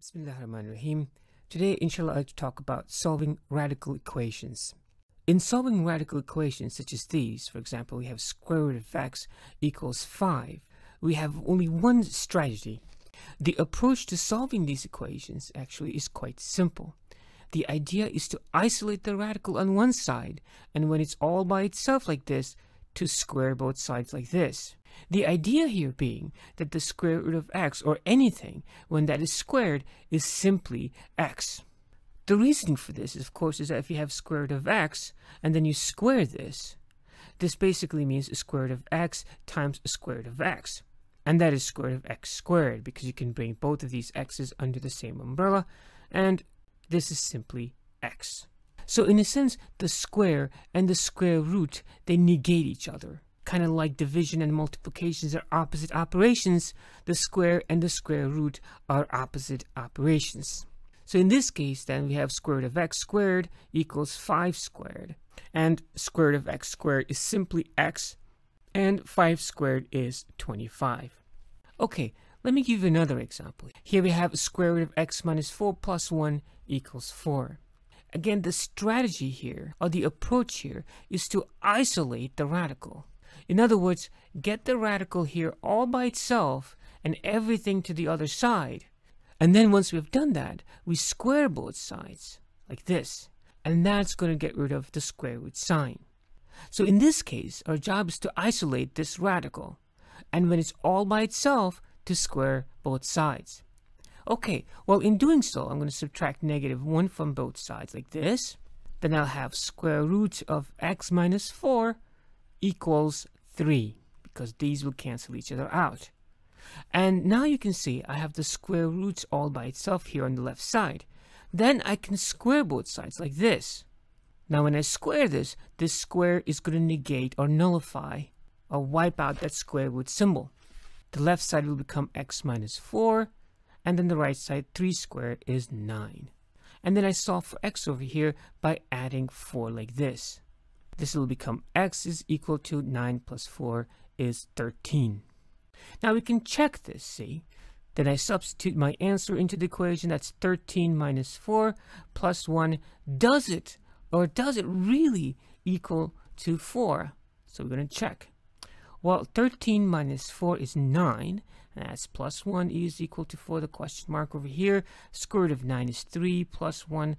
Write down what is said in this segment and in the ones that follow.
Bismillahirrahmanirrahim. Today, inshallah, I'd like to talk about solving radical equations. In solving radical equations such as these, for example, we have square root of x equals 5. We have only one strategy. The approach to solving these equations actually is quite simple. The idea is to isolate the radical on one side, and when it's all by itself like this, to square both sides like this. The idea here being that the square root of x, or anything, when that is squared, is simply x. The reasoning for this, of course, is that if you have square root of x, and then you square this, this basically means square root of x times square root of x. And that is square root of x squared, because you can bring both of these x's under the same umbrella, and this is simply x. So in a sense, the square and the square root, they negate each other. Kind of like division and multiplications are opposite operations, the square and the square root are opposite operations. So in this case, then we have square root of x squared equals 5 squared. And square root of x squared is simply x, and 5 squared is 25. Okay, let me give you another example. Here we have square root of x minus 4 plus 1 equals 4. Again, the strategy here, or the approach here, is to isolate the radical. In other words, get the radical here all by itself and everything to the other side. And then once we've done that, we square both sides, like this. And that's going to get rid of the square root sign. So in this case, our job is to isolate this radical. And when it's all by itself, to square both sides. Okay, well in doing so, I'm going to subtract negative 1 from both sides like this. Then I'll have square root of x minus 4 equals 3 because these will cancel each other out. And now you can see I have the square roots all by itself here on the left side. Then I can square both sides like this. Now when I square this, this square is going to negate or nullify or wipe out that square root symbol. The left side will become x minus 4 and then the right side 3 squared is 9. And then I solve for x over here by adding 4 like this. This will become x is equal to 9 plus 4 is 13. Now we can check this, see? Then I substitute my answer into the equation, that's 13 minus 4 plus 1. Does it, or does it really equal to 4? So we're going to check. Well, 13 minus 4 is 9, And that's plus 1 is equal to 4. The question mark over here. Square root of 9 is 3 plus 1.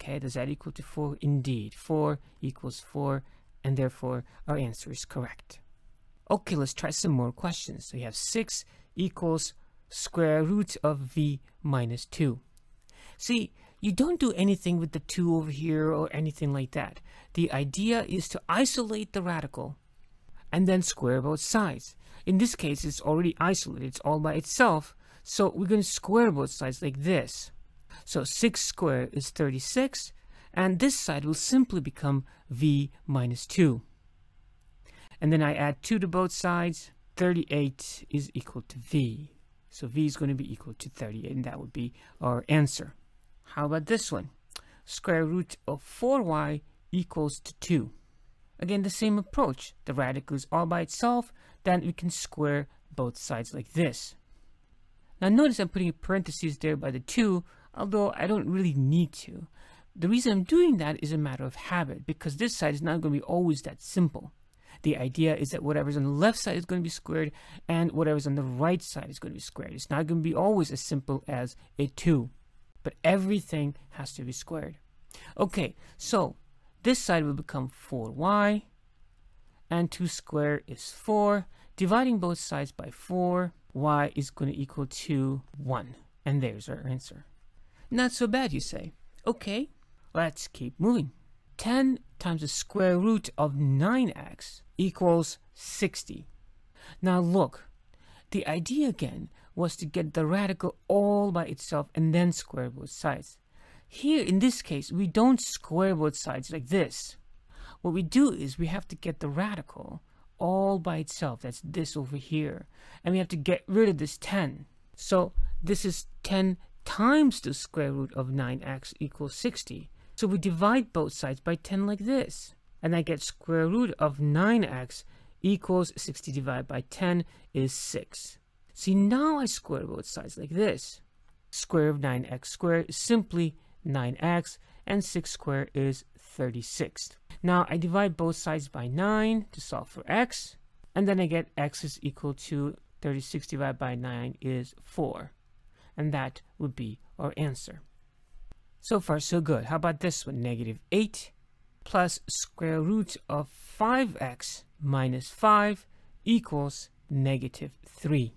Okay, does that equal to 4? Indeed. 4 equals 4. And therefore, our answer is correct. Okay, let's try some more questions. So we have 6 equals square root of v minus 2. See, you don't do anything with the 2 over here or anything like that. The idea is to isolate the radical and then square both sides. In this case, it's already isolated. It's all by itself. So we're going to square both sides like this. So 6 squared is 36. And this side will simply become v minus 2. And then I add 2 to both sides. 38 is equal to v. So v is going to be equal to 38. And that would be our answer. How about this one? Square root of 4y equals to 2. Again, the same approach. The radical is all by itself, then we can square both sides like this. Now notice I'm putting parentheses there by the 2, although I don't really need to. The reason I'm doing that is a matter of habit, because this side is not going to be always that simple. The idea is that whatever's on the left side is going to be squared, and whatever's on the right side is going to be squared. It's not going to be always as simple as a 2, but everything has to be squared. Okay, so this side will become 4y, and 2 squared is 4. Dividing both sides by 4, y is going to equal to 1. And there's our answer. Not so bad, you say. Okay, let's keep moving. 10 times the square root of 9x equals 60. Now look, the idea again was to get the radical all by itself and then square both sides. Here, in this case, we don't square both sides like this. What we do is we have to get the radical all by itself. That's this over here. And we have to get rid of this 10. So this is 10 times the square root of 9x equals 60. So we divide both sides by 10 like this. And I get square root of 9x equals 60 divided by 10 is 6. See, now I square both sides like this. square of 9x squared is simply 9x, and 6 squared is 36. Now I divide both sides by 9 to solve for x, and then I get x is equal to 36 divided by 9 is 4. And that would be our answer. So far, so good. How about this one? Negative 8 plus square root of 5x minus 5 equals negative 3.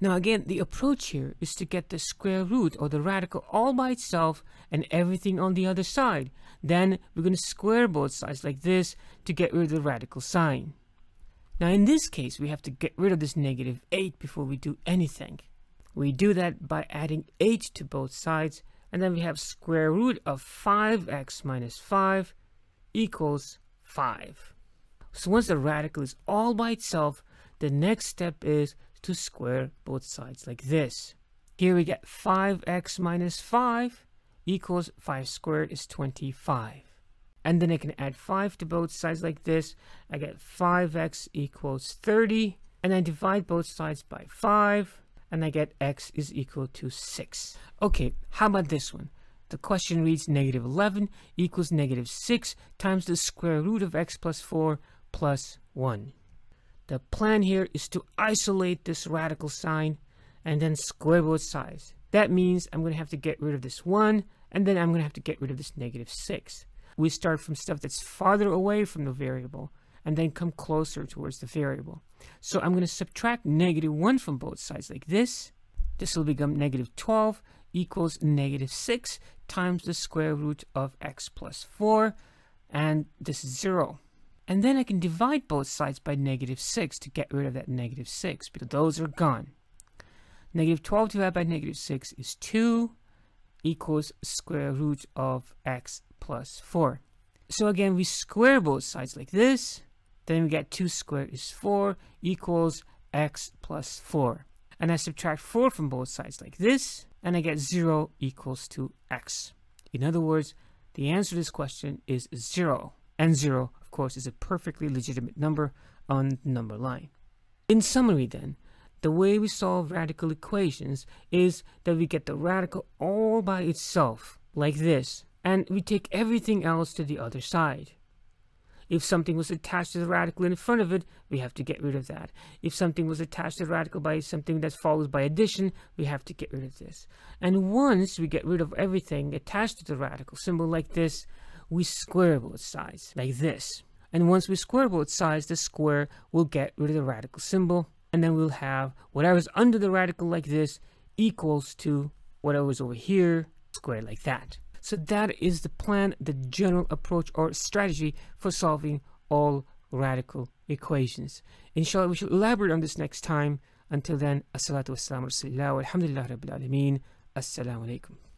Now again, the approach here is to get the square root or the radical all by itself and everything on the other side. Then we're going to square both sides like this to get rid of the radical sign. Now in this case, we have to get rid of this negative 8 before we do anything. We do that by adding 8 to both sides, and then we have square root of 5x minus 5 equals 5. So once the radical is all by itself, the next step is to square both sides like this. Here we get 5x minus 5 equals 5 squared is 25 and then I can add 5 to both sides like this. I get 5x equals 30, and I divide both sides by 5, and I get x is equal to 6. Okay, how about this one? The question reads negative 11 equals negative 6 times the square root of x plus 4 plus 1. The plan here is to isolate this radical sign and then square both sides. That means I'm going to have to get rid of this 1, and then I'm going to have to get rid of this negative 6 we start from stuff that's farther away from the variable and then come closer towards the variable. So I'm going to subtract negative 1 from both sides like this. This will become negative 12 equals negative 6 times the square root of x plus 4 and this is 0. And then I can divide both sides by negative 6 to get rid of that negative 6 because those are gone. Negative 12 divided by negative 6 is 2 equals square root of x plus 4. So again, we square both sides like this. Then we get 2 squared is 4 equals x plus 4. And I subtract 4 from both sides like this. And I get 0 equals to x. In other words, the answer to this question is 0. And 0, of course, is a perfectly legitimate number on the number line. In summary then, the way we solve radical equations is that we get the radical all by itself, like this, and we take everything else to the other side. If something was attached to the radical in front of it, we have to get rid of that. If something was attached to the radical by something that follows by addition, we have to get rid of this. And once we get rid of everything attached to the radical symbol like this, we square both sides, like this. And once we square both sides, the square will get rid of the radical symbol, and then we'll have whatever's under the radical like this equals to whatever's over here, squared like that. So that is the plan, the general approach or strategy for solving all radical equations. Inshallah, we shall elaborate on this next time. Until then, as-salatu. Assalamu alaikum.